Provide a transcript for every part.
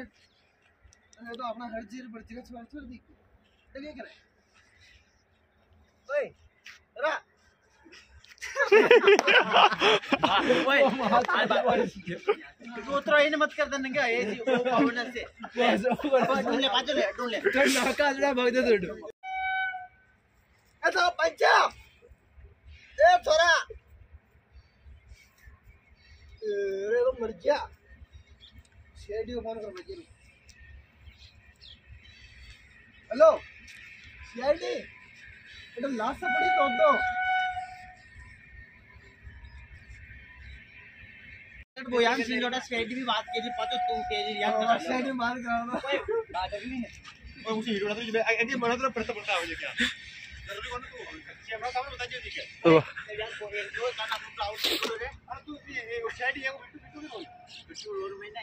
ने अरे तो अपना हर चीज़ बड़ी चीज़ छोड़ छोड़ दी तो क्या करे? ओए रा। ओए इन मत कर देने क्या? ये जी वो पावडर से ढूंढ ले बाजू ले ढूंढ ले। नाका जरा भाग दे तू। तो पंचा ए छोरा अरे तो मर गया। सीआईडी फ़ोन करो भाई हेलो सीआईडी बेटा तो लास्ट से पड़ी तो हाँ, दो। बोयान सिंह लोटा सीआईडी भी बात के लिए पाचो तू के लिए यार सीआईडी मार करा बात अभी नहीं और उसी हीरो ना तो ये मरा तो प्रश्न पड़ता है क्या? ज़रूरी कौन तू? कैमरा सामने बता दे ठीक है यार जो गाना तुम आउट कर दे अरे तू सीआईडी है वो बिट्टू बिट्टू भी बोल। बिट्टू रोल में ना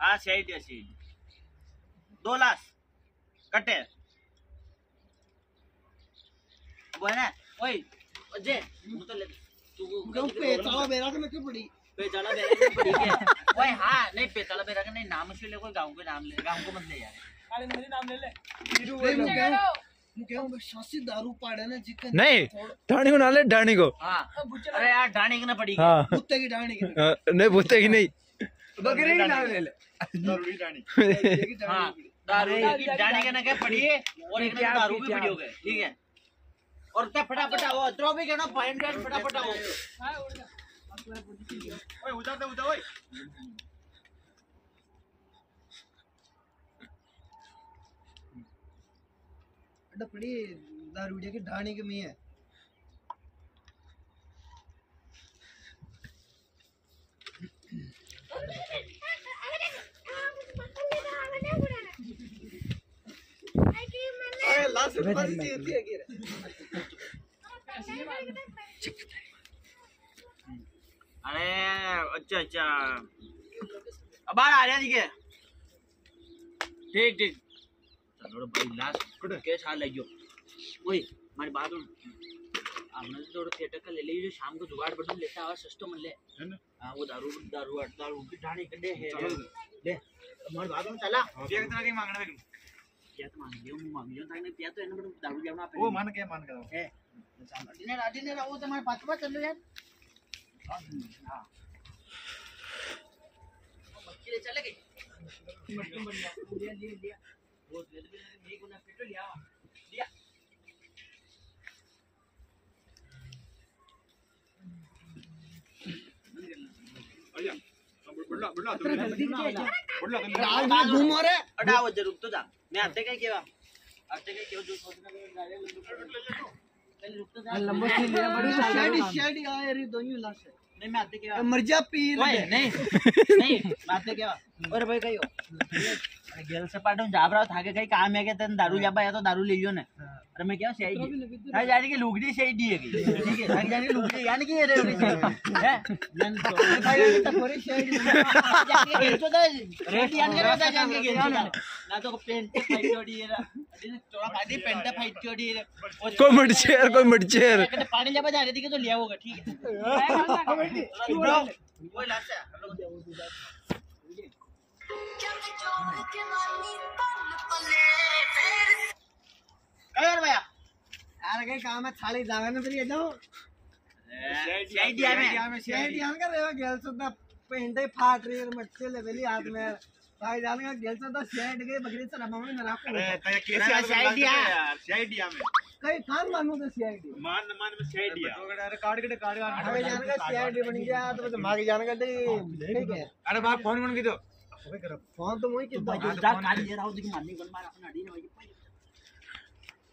हाँ है है ना? तो ले तू क्यों पे ताला बेरा के क्यों पड़ी? बेरा के पड़ी है ओए हाँ नहीं पेचाला बेरा के नहीं नाम से ले कोई गाँव के नाम ले गाँव को मत ले यार। नहीं मुझे मुझे वो शासी दारू पाड़े ना चिकन नाही ठाणी को नाले ठाणी को। हाँ। अरे यार डांडी की ना पड़ी हाँ। कुत्ते की डांडी की। नहीं भूते की नहीं। बकरी की नाम ले ले। ये की हाँ दारू की डांडी के ना क्या पड़ी है और एक दारू भी पड़ी हो गए ठीक है? और क्या फटाफट आओ द्रो भी कहना पॉइंट फटाफट आओ। ओए उधर दे उधर ओए। दारू की डांडी के में है। अरे है कि अरे अच्छा अच्छा। अब बाहर आ रहा दिखे ठीक ठीक। चलो भाई लास्ट केस हाल लग गयो ओए हमारी बात सुन। हमने तो थोड़ा थिएटर का ले ली जो शाम को जुगाड़ बटन लेता है सस्तो मन ले है ना? हाँ वो दारू दारू दारू की ढाणी है। ले हमारी बात सुन चला। ये कितना की मांगना है क्या तो मांग लियो मुँह मांग लियो ताकि पिया तो है ना बट दारू जाना आप वो मान के मान करो है डिनर डिनर वो तुम्हारे पास पास चल लो यार हाँ बच्चे ले चले गए लिया लिया लिया वो दे दे मेरे को ना पेट्रोल लिया लिया आया बुढ़ला बुढ़ला तो बुढ़ला तो आज मैं घूम रहे अड़ा वो ज़रूर तो जा मैं आते क्या? क्या? है। तो जा। लंबा सी ले बड़ी शेडी शेडी आए रे दोनों लाश नहीं मैं आते क्या मर पी ओए नहीं नहीं बातें क्या और। भाई कहियो गेल से पाटून जाब रहा था के काम है के दारू जाबा या तो दारू ले लियो ने। अरे मैं क्या सही है जाने की लुगड़ी सही दी है ठीक है थक जाने की लुगड़ी यानी कि ये रे है? नन तो। भाई तो पूरी शेडी जाके गेल तो रेट यान के रहता जाके गेल ना तो पेंट फाइट जोड़ी है थोड़ा फाइट पेंट फाइट जोड़ी है कोई मट चेयर कोई मट चेयर पानी जब जा रही थी कि तो लिया होगा ठीक है। ब्रो वो लास्ट है। भैया यार के काम है थाली जावे ना फिर ये दो सही दिया मैं शेडी आन कर रे गेल सुद्धा पेंटे फाट रही है मच्छे ले बेली हाथ में भाई जान का गेल सुद्धा शेड के बकरी से रमा में राखो अरे तय कैसे। यार शायद दिया कई खान मानू तो सीआईडी मान मान में दिया अरे कार्ड के कार्ड हमें जान का सीआईडी बन गया तो मागे जान का ठीक है अरे बाप फ़ोन कौन की दो फ़ोन तो मुझे कितना भाई जा काली ये राव दिख मारने को मार अपना अड़ी ने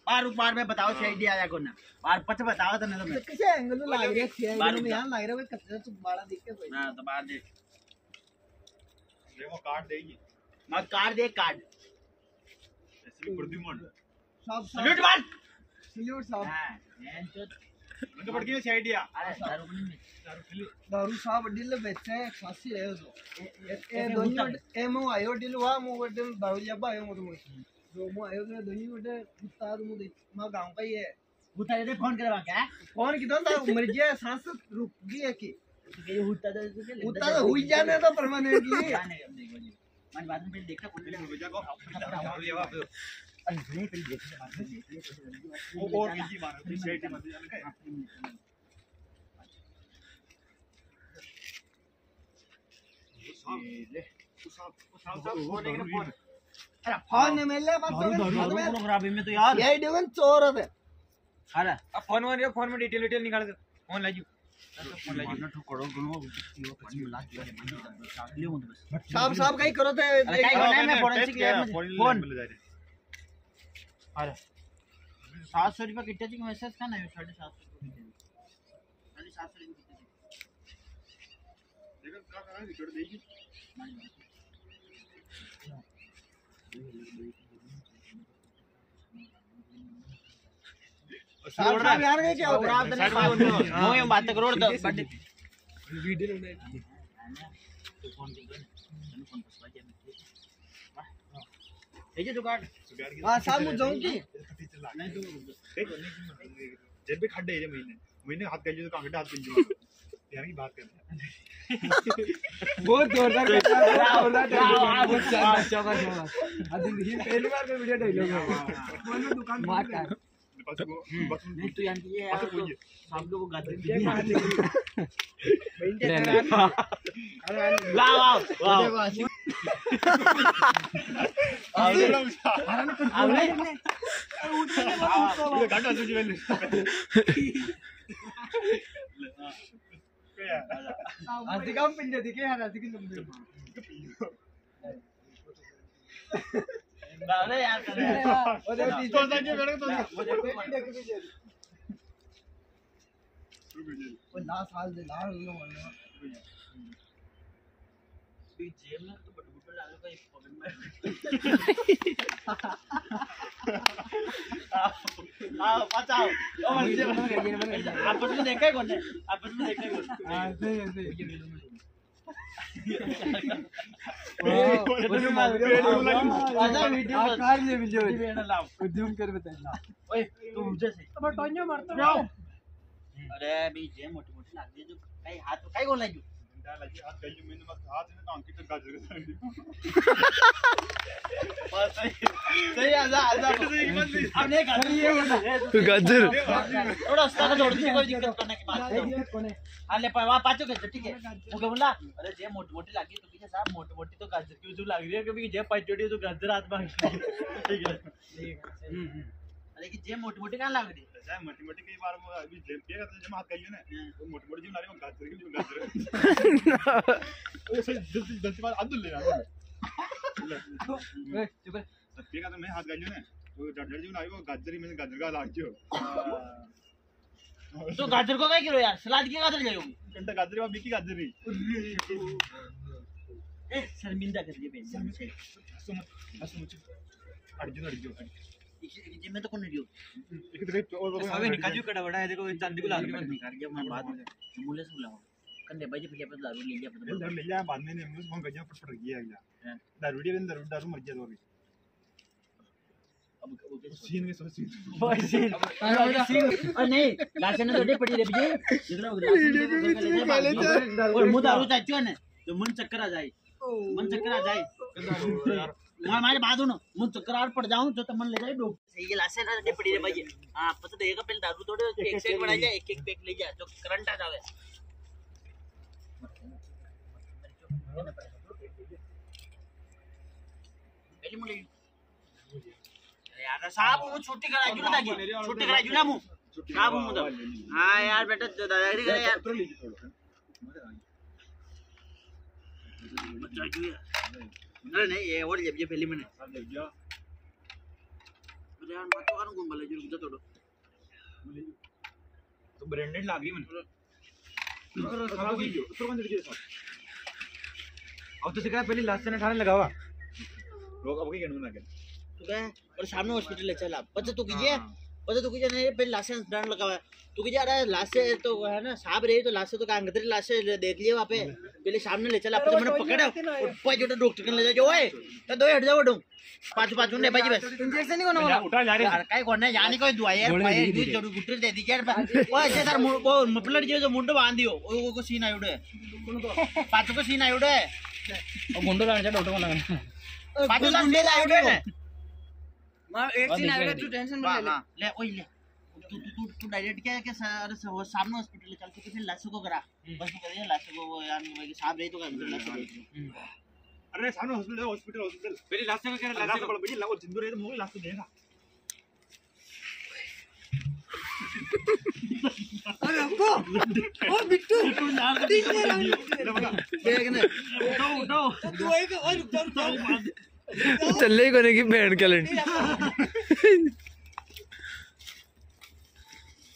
बार बार में बताओ सही दिया या को ना? बार पछ बताओ तो नहीं तो मैं कैसे एंगल लग रहा है सीआईडी में यहाँ लग रहा है कचरा तो बड़ा दिख के कोई। ना तो बार दे रेमो कार्ड देगी। मैं कार्ड दे कार्ड ऐसे प्रद्युमन सब सल्यूट मार सल्यूट सब हाँ मैं तो उनका पड़ गया साइड दिया अरे दारू नहीं दारू खिली दारू साहब डील बेचे खासी है उसो ए ए वटे ए मो आयो डील वा मो वटे दारू जब्बा आयो मो जो मो आयो ने दोनी वटे उस्ताद मो दे मा गाँव का ही है उतारे दे फ़ोन करवा क्या कौन किधर था मर गया सांस रुक गई है कि तो ये होता तो उतना तो हुई जाने तो परमानेंटली जाने अब देखो जी मैं बाद में पहले देखता कौन पहले मुर्जा को अरे नहीं पहले देखते बाद में वो और बीजी मारो थी साइड में जाने का अरे फ़ोन मिले बस दारू खराबी में तो यार। ये डिवन चोर है अरे अब फ़ोन में फ़ोन में डिटेल डिटेल निकाल फ़ोन लाजू तो करो करो पच्चीस लाख ले ले बस साहब साहब कहीं करो है। फ़ोन। अरे सात सौ रुपये कितना चाहिए? मैसेज का ना साढ़े सात सौ रुपये साढ़े सात सौ रुपये क्या कहा रिकॉर्ड देगी साहब साहब यार ये क्या होता है साइड में वो ये बात तो ये हाँ साहब जाऊँ की नहीं तो जेब पे खड्डे है महीने महीने हाथ तो कांगड़े हाथ यार की बात कर हैं बहुत जोरदार अदिन ही पहली बार में वीडियो डायलॉग है। दुकान मार का बस नहीं तो यार ये सब लोग गाते आवले आवले ये गांडा तुझे वेल क्या आधी काम पिंजे दिखे आधी की नंबर अरे यार कर और ये पीछे तो जाके मेरे को तो देखो देखो पीछे वो ना साल दे ना लो वाला जेब में तो बट बट डालो का एक पॉकेट में आओ बचाओ। आपस में देखा है कौन है? आपस में देखा है कौन? हाँ सही सही आजा वीडियो आकार ले वीडियो वीडियो लाओ। उद्यम कर बताइए ओए तू मुझे से। अब टोन्यो मारतो अरे बी जे मोटी मोटी लागली जो। काही हात काय कोण लागू गाजर। थोड़ा उसका जोड़ दीजिए कोई दिक्कत करने की बात नहीं कोण आहे हाँ ले वहाँ पाचो कैसे ठीक है। मुझे बोला? अरे जे मोटी मोटी लगी तो पीछे साहब मोटी मोटी तो गाजर की जो लग रही है क्योंकि जे पचोटी तो गाजर हाथ में ठीक है अरे कि जे मोटी मोटी कहाँ लग रही है? ऐसा मोटी मोटी कई बार वो अभी जेब पे करते जब हाथ गई ना वो मोटी मोटी जिम ला रही वो गाजर की जो गाजर वो सही जल्दी जल्दी बात अब्दुल लेना ए चुप रे सत्य का तो मैं हाथ गई ना वो जड़ जिम ला रही वो गाजर ही मैंने गाजर का लाग जो। तो गाजर को क्या किलो यार? सलाद की गाजर ले लूँगी घंटा गाजर में बिकी गाजर ही ए शर्मिंदा कर दिए बेन सुमत सुमत अर्जुन अर्जुन। जिम में तो कौन नहीं एक तो और अबे निकाजू कड़ा बड़ा है देखो चांदी को लाग है निकाल जब मैं बात मूल्य से बुलाऊं कंधे भाई जी फिर दारू ले लिया पता दारू। ले जा बाद में ने मुझे फ़ोन गया पट पट गया। गया दारू डी दारू दारू मर गया तो अभी अब वो सीन में सब सीन। भाई सीन और नहीं लाशन तो पड़ी रे बीजे इधर और मुँह दारू चाचू ने तो मन चक्कर आ जाए। मन चक्कर आ जाए। मैं हमारे बात सुनो मुझ चक्कर आ पड़ जाऊँ तो मन ले जाए डूब। सही है लाशन ने पड़ी रे भाई। हाँ पता देगा पहले दारू थोड़े एक से एक बढ़ा जाए एक एक पैक ले जा जो करंट आ जावे। पहले मुझे यार साहब वो छुट्टी करा जू ना छुट्टी करा जू ना मु साहब मु तो। हाँ यार बेटा दादागिरी करे यार। बच्चा क्यों यार अरे नहीं ये और जब ये पहली मैंने अरे यार मत तो ब्रांडेड अब तो सिखा पहले लास्ट ने ठाने लगावा लोग अब क्या लगे तू क्या है? और सामने हॉस्पिटल ले चल बच्चा तू कीजिए बच्चा तू कीजिए नहीं पहले लाश से ब्रांड लगा हुआ है तू कीजिए अरे लाश से तो है ना सांप रही तो लाश से तो कहाँ अंगतरी लाश से देख लिया वहाँ पे पहले सामने ले चला तो मैंने पकड़ा। पाँच जोटा डॉक्टर के ले जाओ ओए तो दो हट जाओ डूं। पाँच पाँच ने भाई बस। इंजेक्शन नहीं होना उठा जा रहे यार काय कोण जाने कोई दुआ यार पाए दूध ज़रूर गुट्टे दे दी यार वो ऐसे सर वो मफलर जो जो मुंडो बाँध दियो वो वो को सीन आयोडे पाँच को सीन आयोडे गुंडो लाने डॉक्टर को लगाना पाँच का सीन आयोडे ने माँ एक सीन आएगा तू टेंशन मत हाँ ले। हाँ ले ओए ले। तू तू तू डायरेक्ट क्या है कि सर वो सामने हॉस्पिटल चल के फिर लाशों को करा। बस तू करिए लाशों को वो यार भाई साहब रही तो कर लाशों को। अरे सामने हॉस्पिटल हॉस्पिटल हॉस्पिटल पहले लास्ट का क्या लास्ट को। बड़ी लाओ जिंदू रहे तो मुँह लास्ट देगा। अरे रुको ओ बिट्टू देख ने उठो उठो तू आई का रुक जा चल ही कोने की बैंड के लड़ प्रो प्रो बोलो रे अच्छे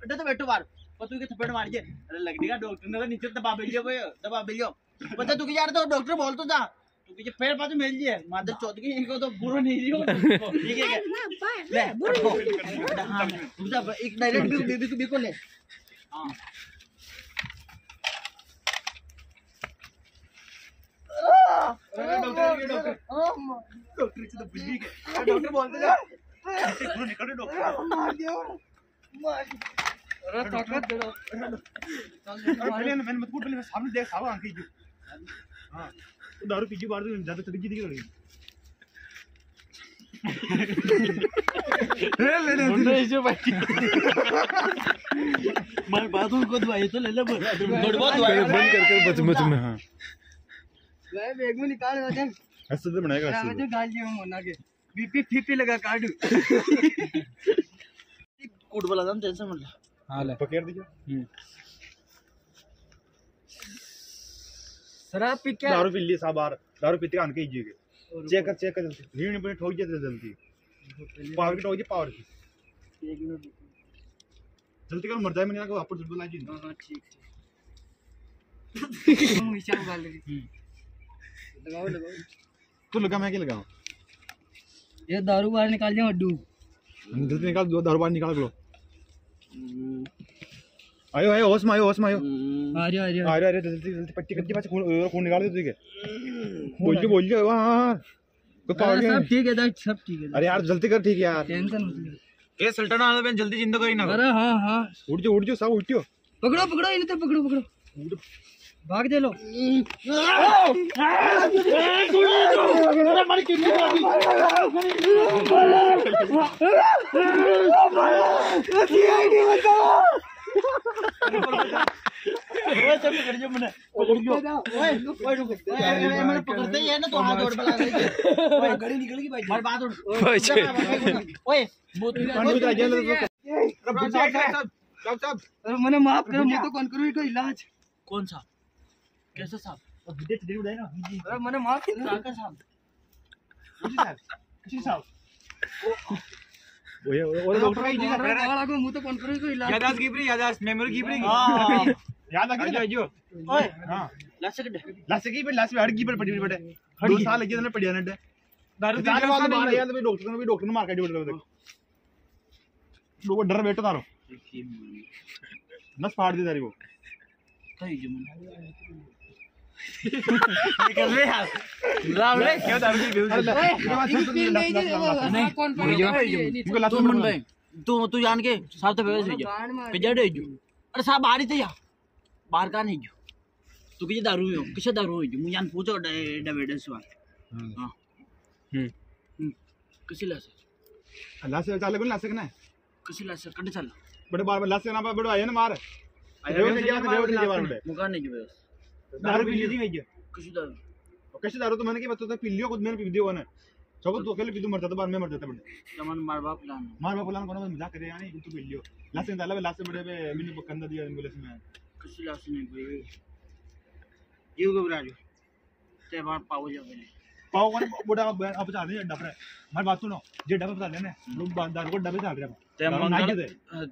बेटा तो बैठो बाहर। पता तू के थप्पड़ मार जे अरे लग गया डॉक्टर ने तो नीचे दबा बेलियो भाई दबा बेलियो पता तू की यार तो डॉक्टर बोल तो जा। तू की पेड़ पास मिल जे मादर चौथ की इनको तो बुरो नहीं रियो ठीक है ले बुरो हाँ तू जा एक डायरेक्ट भी बेबी को बिल्कुल ले। हाँ। डॉक्टर डॉक्टर डॉक्टर से तो बुद्धि के डॉक्टर बोलते जा। पूरा डॉक्टर मार दियो। मार मत पहले सामने देख साहब आँखें जो हाँ दारू पीजी तो ज़्यादा चढ़ी दिख रही मैं बाथरूम को दवाई तो ले ले गड़बड़ दवाई बंद कर कर बच बच में हाँ ले बैग में निकाल वज़न ऐसे तो बनाएगा मैं ऐसे तो गाल दियो मोना के बीपी फीपी लगा काटू कूट वाला दम टेंशन मत ले। हाँ पकड़ दीजिए शराब पी के दारू पी लिए साहब बार दारू पीते आन के कीजिएगा चेक कर चेक कर जल्दी। भीड़ में ठोक जाते जल्दी। पावर की ठोक पावर की। एक मिनट जल्दी कर मर जाए मैंने को वापस बुला जी हाँ हाँ ठीक ठीक हम हिसाब कर लगाओ लगाओ। तू लगा मैं क्या लगाऊँ? ये दारू बाहर निकाल दिया अड्डू जल्दी निकाल दो दारू बाहर निकाल लो। आयो आयो होश में आयो होश में आयो आ रहा आ रहा आ रहा जल्दी जल्दी पट्टी कर दी पास खून खून निकाल दे तुझे बोल के बोल के हाँ हाँ तो पावर अरे सब ठीक है दादा सब ठीक है अरे यार जल्दी कर ठीक है यार टेंशन मत ले ए सल्टन आ बे जल्दी ज़िंदा करी ना अरे हाँ हाँ उठ जाओ उठ जाओ सब उठियो पकड़ो पकड़ो इन्हें तो पकड़ो पकड़ो भाग दे लो। पकड़ते ही है ना तो हाथ जोड़ घड़ी निकल गई बात मैंने माफ़ करो मैं तो कौन करूँ इलाज। कौन सा? कैसा साहब अब विदेश दे उड़ाएगा अरे मैंने माफ़ करो काका साहब किसी साहब ओए ओए डॉक्टर का जी तो कौन करूँ इसका इलाज की प्री यादाश्त मेमोरी की हाँ। याद आ गया जो। ओए। हाँ। लास्ट सेकंड लास्ट की पे लास्ट की पड़ी पड़ी। दो साल लगे ने पड़ी ने दारू के यार तो डॉक्टर ने भी डॉक्टर ने मार के ड्यूटी लगा लोग डर बैठो तारो नस फाड़ दी तारी वो कहीं जो निकल रहे यार राम रे क्या दारू की बेहोश नहीं कौन मुझे तू मन तू तू जान के साहब तो बेहोश हो जा पिज्जा दे अरे साहब बाहर ही थे या बाहर का नहीं तू किसे दारू हो किसे दारू हो मुझे जान पूछो डायबिटीज़ हुआ हाँ हम्म किसी लासे लास्ट से चाले को लास्ट से ना किसी लासे कट चल बड़े बार लास्ट से ना बड़े आए ना मार आया बेहोश हो गया बेहोश हो में मुका नहीं जो बेहोश दारू पी ली थी भैया किसी दारू कैसे दारू तो मैंने क्या बताता पी लियो खुद मैंने पी दिया ना सब तो अकेले पी तू मर जाता बाद में मर जाता बड़े તમને માર બાપ લાનો मार बाप बोला कौन मजाक करे यानी तू पी लियो लास्ट में डाला लास्ट में बड़े पे मैंने कंधा दिया एम्बुलेंस में કશું લાવશે નહીં ભાઈ જીવ ગભરાજો તે માર પાવો જાવે पाओ कौन बुढ़ा अब बता दे डबरे मार बात सुनो जे डबे बता देने लोग दारू को डबे चल रहे તે મંગળ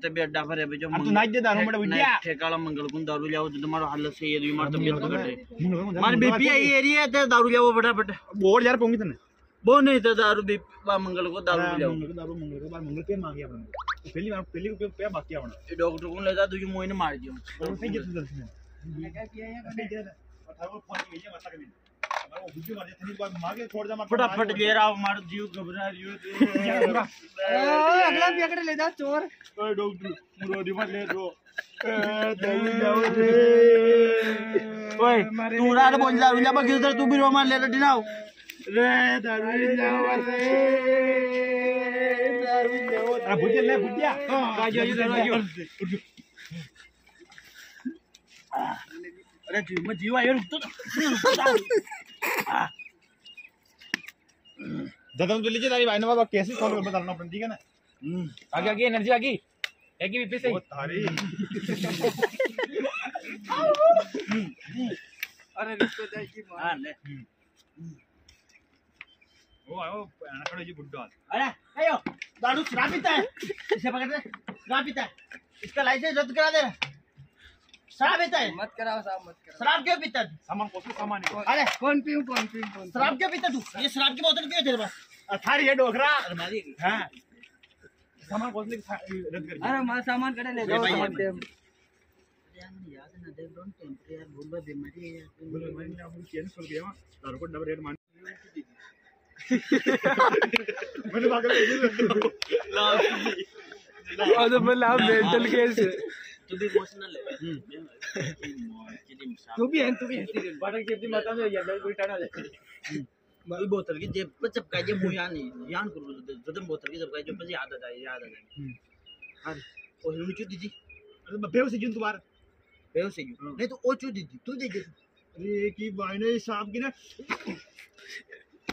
તે બે અડ્ડા ફરે બજો આ તું નાજ દે દારૂ મડે વિડિયા ઠેકાળા મંગળ કું દારૂ લાવો તો તમારો હાલ છે એ માર તબિયત બગડે માર બીપી આ એરિયા તે દારૂ લાવો ફટાફટ બોર યાર પોંગી તને બો નહીં તો દારૂ બીપી બા મંગળ કો દારૂ લાવો મંગળ દારૂ મંગળ કો બાર મંગળ કે માંગી આપણે પેલી વાર પેલી રૂપિયા પે બાકી આપણે એ ડોક્ટર કોણ લેતા તું મોઈને માર દીયો થઈ જતું દર્શન મેં કે કે આ કે જરા પથારો ફોન લઈ લે મતલબ फटाफट ले रहा हूँ हमारा जीव घबरा रही तो। अगला भी अगर ले जा चोर। डॉक्टर रोटी मत ले दो ओए तू रात बोल जा रुला बाकी उधर तू भी रोमान ले रटी ना रे दारू जावर रे। दारू जावर अरे बुझे ले बुझिया का जा इधर आ जा हाँ, अरे जीव मत जीव आयो तू। तो, दादा तो लीजिए तारी भाई ने बाबा कैसे सॉल्व कर बताना अपन ठीक है ना? आगे आगे एनर्जी आगे। एक ही पीछे वो तारी। अरे रिश्ते जाए की હા લે वो आयो अनकड़े जी बुड्ढा। अरे अयो दारू शराब पीता है? इसे पकड़ ले शराब पीता है। इसका लाइसेंस रद्द करा दे। शराब पीता है। मत कराओ साहब मत कराओ। शराब क्यों पीता है? सामान कोसो सामान है? अरे कौन पीऊं कौन पीऊं कौन शराब क्यों पीता तू? ये शराब की बोतल क्यों है तेरे पास। थारी है डोकरा। अरे मारी हाँ। सामान कोसले रद्द कर अरे माँ सामान कड़े ले जाओ सामान। दे। याद ना दे डोंट टेम्पर यार भूल बात बीमारी है यार बोलो मैंने आपको चेंज कर दिया दारू को डबल रेट मान मैंने भाग ले और तो मतलब आप मेंटल केस। तू भी इमोशनल है तू भी है तू भी है बाटक जेब माता में यार कोई टाना ले ई बोतल की जेब पर चपकाई जे मुँह यानी यान करू जदम बोतल की चपकाई जो पर याद आ जाए याद आ जाए अरे ओ हिरू चू दीदी बेव से जिन दोबारा बेहो से यू नहीं तो ओ चू दीदी तू दे दे अरे की भाई ने सांप की ना अरे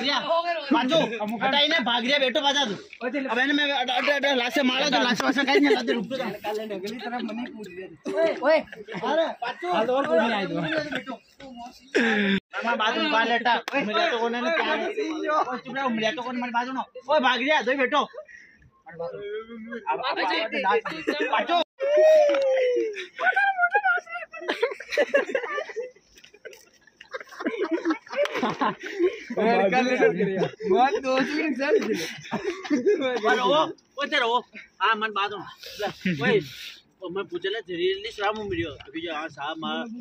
गया बाजू। हटाई ना भाग गया बेटो बाजा तू। अब ना मैं अड अड अड लासे मारा तो लासे वासा काही नाही लाते रुकतो जा अगली तरफ़ मनी पूछ रहे ओए अरे पाचू। हाल और कोणी आहे तो. बेटो। मामा बाजू बाल लेटा। मिला तो कोने ने क्या ओए चुप रहो मिला पूछे कोने मारी बाजू नो ओए भाग गया